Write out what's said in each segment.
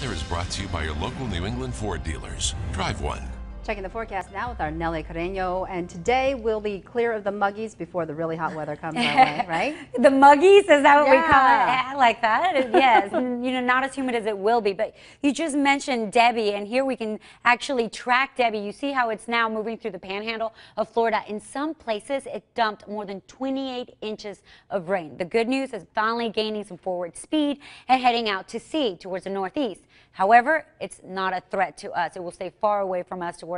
weather is brought to you by your local New England Ford dealers. Drive one. Checking the forecast now with our Nelly Carreño, and today we'll be clear of the muggies before the really hot weather comes our way, right? the muggies, is that what we call it? I like that. Yes, mm, you know, not as humid as it will be, but you just mentioned Debby, and here we can actually track Debby. You see how it's now moving through the panhandle of Florida. In some places, it dumped more than 28 inches of rain. The good news is finally gaining some forward speed and heading out to sea towards the northeast. However, it's not a threat to us. It will stay far away from us towards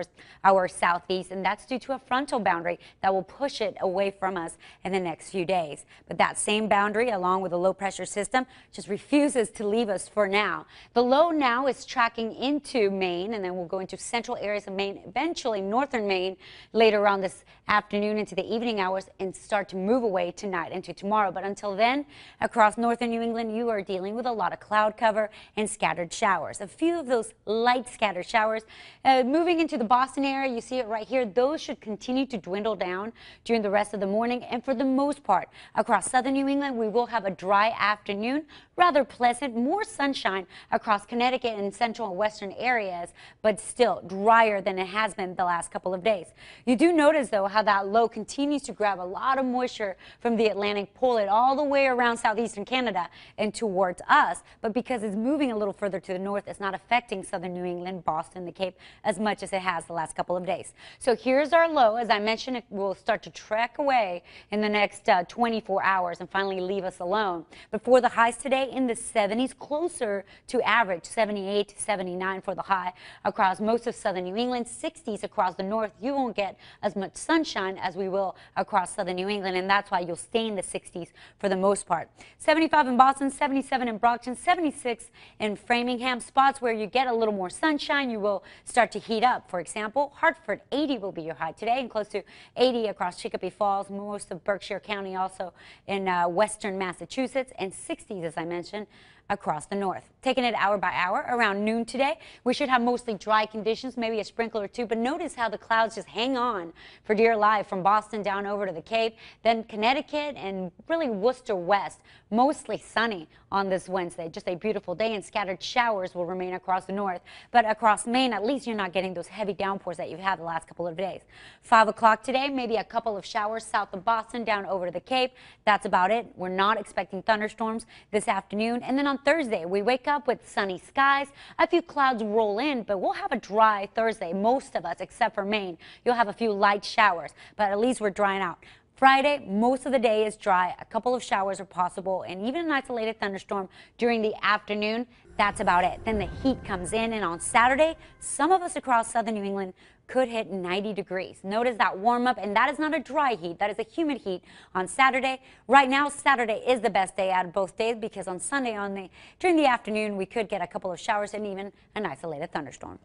our southeast, and that's due to a frontal boundary that will push it away from us in the next few days. But that same boundary, along with a low pressure system, just refuses to leave us for now. The low now is tracking into Maine, and then we'll go into central areas of Maine, eventually northern Maine later on this afternoon into the evening hours, and start to move away tonight into tomorrow. But until then, across northern New England, you are dealing with a lot of cloud cover and scattered showers showers. A few of those light scattered showers. Uh, moving into the Boston area, you see it right here. Those should continue to dwindle down during the rest of the morning. And for the most part, across southern New England, we will have a dry afternoon. Rather pleasant, more sunshine across Connecticut and central and western areas, but still drier than it has been the last couple of days. You do notice, though, how that low continues to grab a lot of moisture from the Atlantic, pull it all the way around southeastern Canada and towards us. But because it's moving a little further to the north, it's not affecting southern New England, Boston, the Cape as much as it the last couple of days. So here's our low. As I mentioned, it will start to trek away in the next uh, 24 hours and finally leave us alone. But for the highs today in the 70s, closer to average, 78 to 79 for the high across most of southern New England, 60s across the north. You won't get as much sunshine as we will across southern New England, and that's why you'll stay in the 60s for the most part. 75 in Boston, 77 in Brockton, 76 in Framingham, spots where you get a little more sunshine, you will start to heat up. For example, Hartford 80 will be your high. Today and close to 80 across Chicopee Falls, most of Berkshire County also in uh, western Massachusetts and 60s as I mentioned across the north. Taking it hour by hour around noon today, we should have mostly dry conditions, maybe a sprinkle or two, but notice how the clouds just hang on for dear life from Boston down over to the Cape, then Connecticut and really Worcester west. Mostly sunny on this Wednesday. Just a beautiful day and scattered showers will remain across the north, but across Maine, at least you're not getting those heavy downpours that you've had the last couple of days. Five o'clock today, maybe a couple of showers south of Boston down over to the Cape. That's about it. We're not expecting thunderstorms this afternoon. And then on Thursday, we wake up with sunny skies. A few clouds roll in, but we'll have a dry Thursday. Most of us, except for Maine, you'll have a few light showers, but at least we're drying out. Friday, most of the day is dry. A couple of showers are possible and even an isolated thunderstorm during the afternoon. That's about it. Then the heat comes in and on Saturday, some of us across southern New England could hit 90 degrees. Notice that warm up and that is not a dry heat. That is a humid heat on Saturday. Right now, Saturday is the best day out of both days because on Sunday on the during the afternoon, we could get a couple of showers and even an isolated thunderstorm.